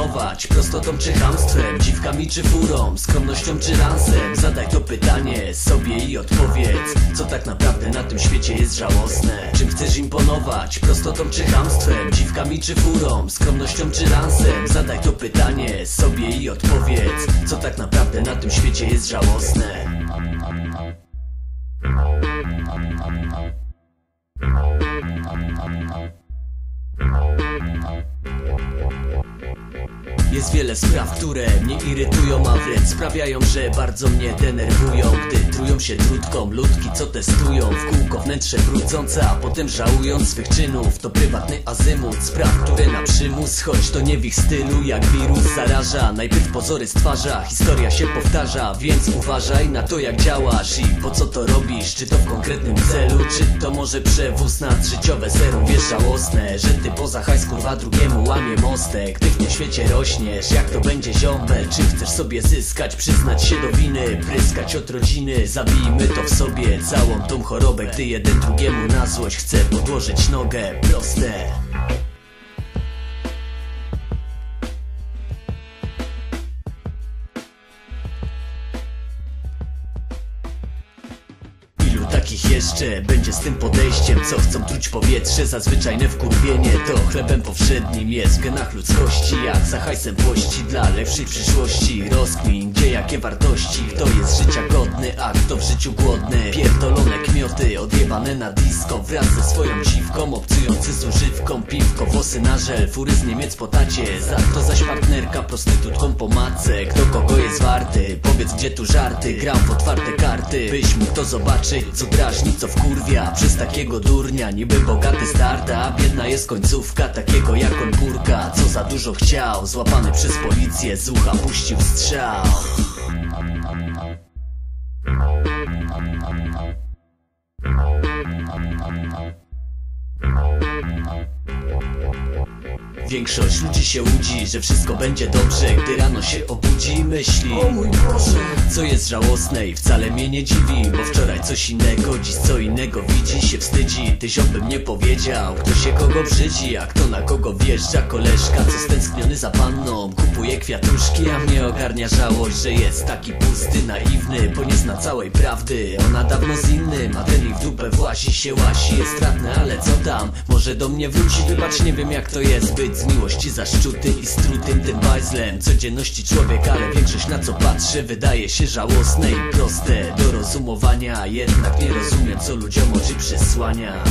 imponować? Prostotą czy chamstwem? Dziwkami czy furą? Skromnością czy lansem? Zadaj to pytanie sobie i odpowiedz Co tak naprawdę na tym świecie jest żałosne? Czym chcesz imponować? Prostotą czy chamstwem? Dziwkami czy furą? Skromnością czy lansem? Zadaj to pytanie sobie i odpowiedz Co tak naprawdę na tym świecie jest żałosne? Jest wiele spraw, które mnie irytują, a wręcz sprawiają, że bardzo mnie denerwują. Gdy trują się trutką ludki, co testują W kółko wnętrze brudzące, a potem żałują swych czynów. To prywatny azymut spraw, które na przymus Choć to nie w ich stylu, jak wirus zaraża. Najpierw pozory stwarza, historia się powtarza Więc uważaj na to jak działasz i po co to robisz Czy to w konkretnym celu, czy to może przewóz nad życiowe serum. Wiesz żałosne, że ty poza hajs kurwa drugiemu łamie mostek. Ty w tym świecie rośnie jak to będzie ziombel Czy chcesz sobie zyskać, przyznać się do winy Pryskać od rodziny, zabijmy to w sobie Całą tą chorobę, gdy jeden drugiemu na złość chce podłożyć nogę. Proste takich jeszcze. Będzie z tym podejściem Co chcą truć powietrze, zazwyczajne wkurwienie To chlebem powszednim. Jest w genach ludzkości Jak za hajsem płości. Dla lepszej przyszłości Rozkmin, gdzie jakie wartości. Kto jest życia godny, a kto w życiu głodny. Pierdolone kmioty, odjebane na disco Wraz ze swoją dziwką, obcujący z używką Piwko, włosy na żel, fury z Niemiec po tacie. Za to zaś partnerka, prostytutką po matce. Kto kogo jest warty, powiedz gdzie tu żarty. Gram w otwarte karty, byś mógł to zobaczyć. Co drażni, co wkurwia Przez takiego durnia. Niby bogaty start, a biedna jest końcówka. Takiego jak on kurka Co za dużo chciał. Złapany przez policję Z ucha puścił strzał Mm. Większość ludzi się łudzi, że wszystko będzie dobrze Gdy rano się obudzi myśli O mój Boże Co jest żałosne i wcale mnie nie dziwi Bo wczoraj coś innego, dziś co innego widzi Się wstydzi, tyś bym nie powiedział Kto się kogo brzydzi, a kto na kogo wjeżdża. Koleżka, co stęskniony za panną Kupuje kwiatuszki, a mnie ogarnia żałość Że jest taki pusty, naiwny Bo nie zna całej prawdy. Ona dawno z innym, a ten i w dupę włazi się łasi Jest stratny, ale co tam? Może do mnie wróci, wybacz, nie wiem jak to jest być z miłości zaszczuty i strutym tym bajzlem Codzienności człowiek, ale większość na co patrzy Wydaje się żałosne i proste. Do rozumowania Jednak nie rozumiem co ludziom oczy przesłania